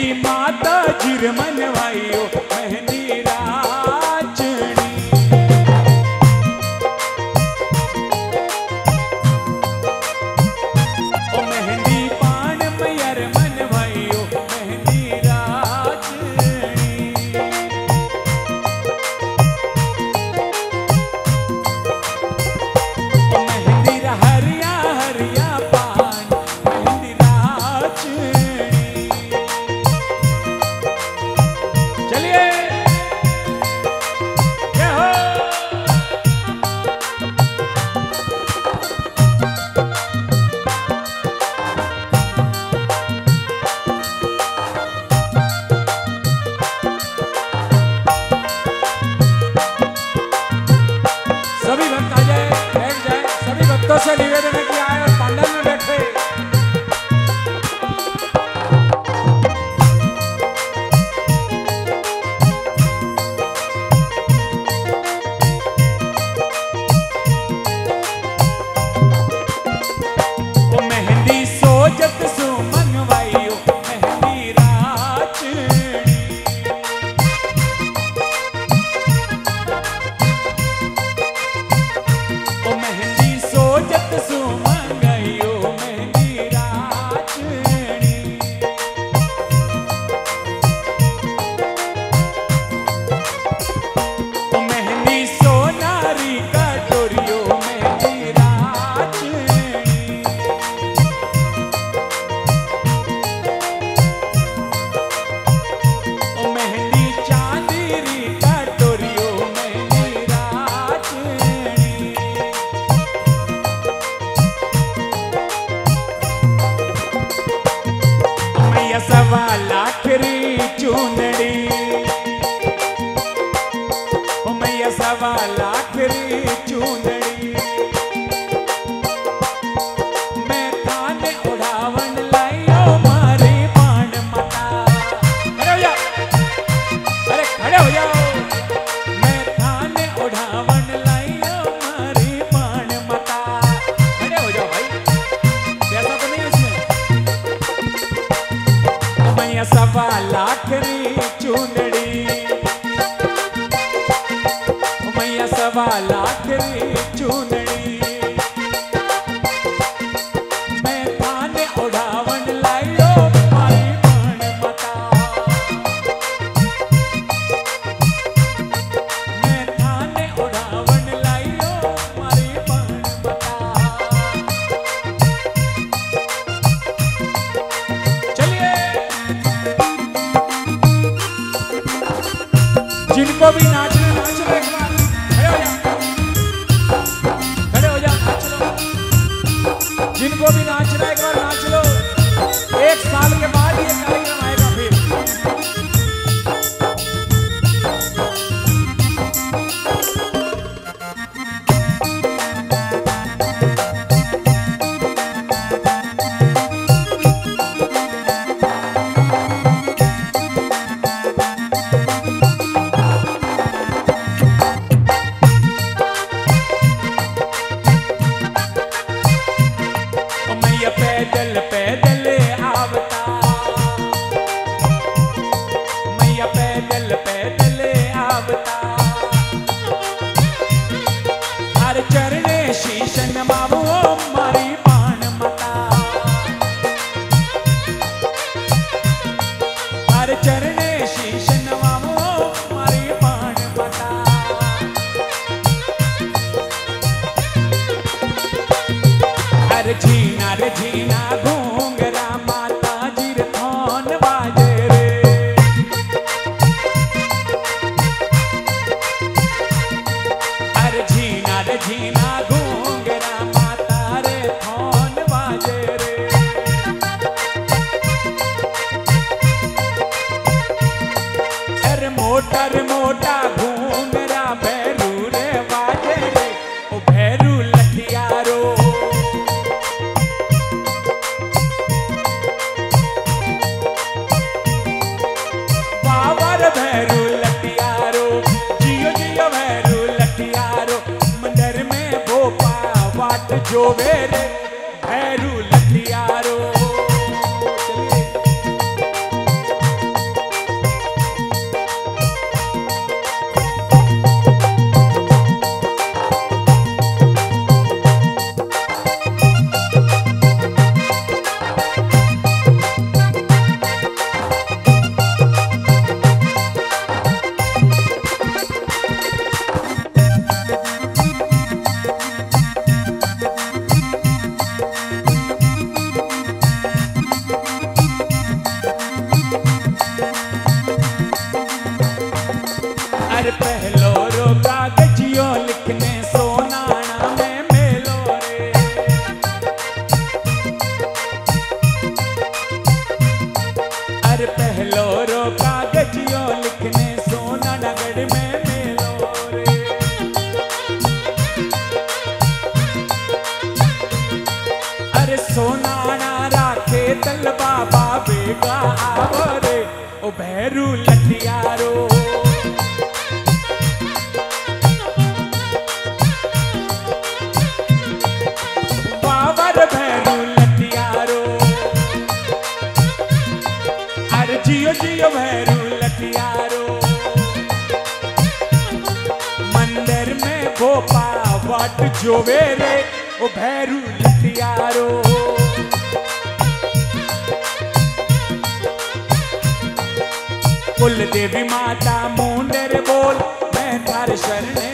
मेहंदी माता जिर मनवाइयो मेहंदी ચૂંદડી ઉમૈયા સવાલા चुनड़ी मैया सवाला শিল্পবিনাশ love without हथियारो मंदिर में भोपा वाट जोवे रे भैरू सोनाना राखे तल बाबा बेगा ओ भैरू लठियारो। बाबर जियो जियो लठियारो। मंदिर में ओ भैरू यारो कुल देवी माता मुंडर बोल मैं थार शरणे